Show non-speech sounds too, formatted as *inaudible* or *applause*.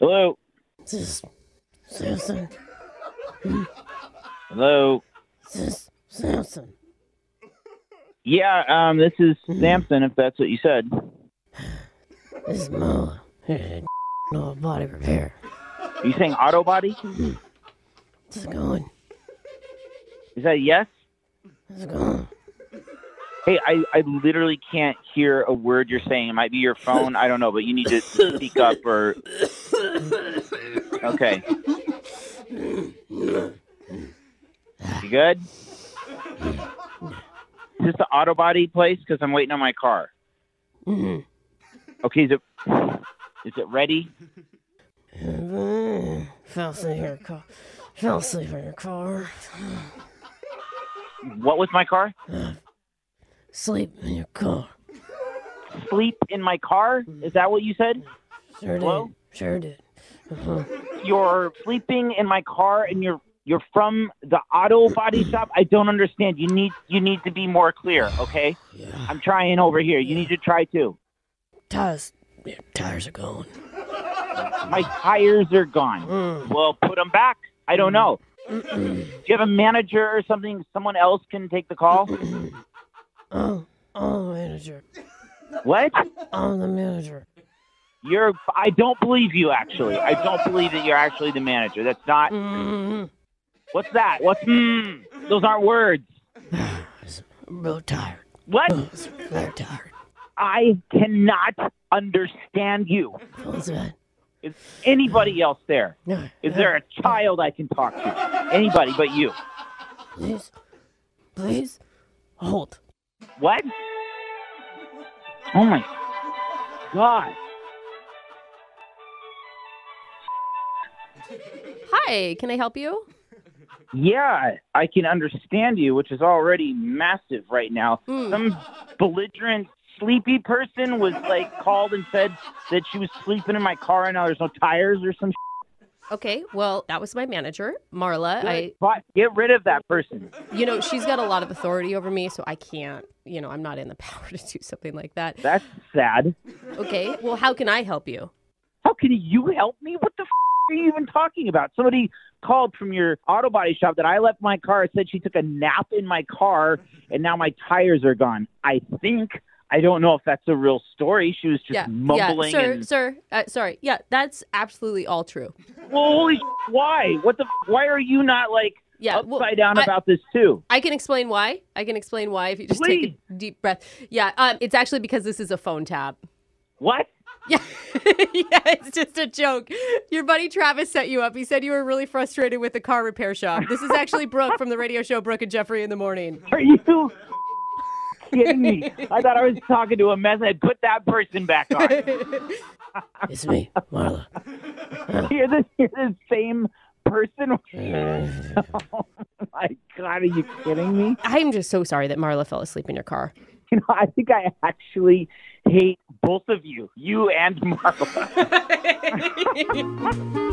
Hello. Is this Samson? Hello. Is this Samson? Yeah, um, this is Samson, if that's what you said. This is Mo. No body repair. Are you saying auto body? How's it going? Is that a yes? How's it going? Hey, I, I literally can't hear a word you're saying. It might be your phone. I don't know, but you need to speak up or. Okay. You good? Is this the auto body place? Because I'm waiting on my car. Mm-hmm. Okay, is it is it ready? Mm, Fell asleep in your car. Fell asleep in your car. What was my car? Sleep in your car. Sleep in my car? Is that what you said? Sure Hello? did. Sure did. Uh-huh. You're sleeping in my car and you're you're from the auto body *clears throat* shop. I don't understand. You need you need to be more clear, okay? Yeah. I'm trying over here. You need to try too. Tires. Your tires are going. My tires are gone. Mm. Well, put them back. I don't know. Mm-mm. Do you have a manager or something? Someone else can take the call. *clears throat* Oh, I'm the manager. What? I'm the manager. You're. I don't believe you. Actually, I don't believe that you're actually the manager. That's not. Mm. What's that? What's? Mm, those aren't words. I'm *sighs* real tired. What? I'm very tired. I cannot understand you. What's that? Is anybody else there? No. Is there a child I can talk to? Anybody but you. Please. Please. Hold. What? Oh my God. Hi, can I help you? Yeah, I can understand you, which is already massive right now. Hmm. Some belligerent, sleepy person was like called and said that she was sleeping in my car and now there's no tires or some. Okay, well, that was my manager, Marla. I, But get rid of that person. you know, she's got a lot of authority over me, so I can't, you know, I'm not in the *laughs* power to do something like that. That's sad. Okay, well, how can I help you? How can you help me? What the f- are you even talking about? Somebody called from your auto body shop that I left my car, said she took a nap in my car, and now my tires are gone. I think. I don't know if that's a real story. She was just yeah, mumbling. yeah, sir, and, sir. Uh, sorry. Yeah, that's absolutely all true. well, holy sh- why? What the? f- Why are you not like Yeah, upside well, down I- about this too? I can explain why. I can explain why if you just take a deep breath. Yeah, um, it's actually because this is a phone tap. What? Yeah, *laughs* yeah, it's just a joke. Your buddy Travis set you up. He said you were really frustrated with the car repair shop. This is actually Brooke from the radio show Brooke and Jeffrey in the morning. Are you kidding me? I thought I was talking to a mess. I'd put that person back on. *laughs* It's me, Marla. *laughs* you're the you're the same person. oh my god, are you kidding me? I'm just so sorry that Marla fell asleep in your car. You know, I think I actually hate both of you, you and Marla. *laughs* *laughs*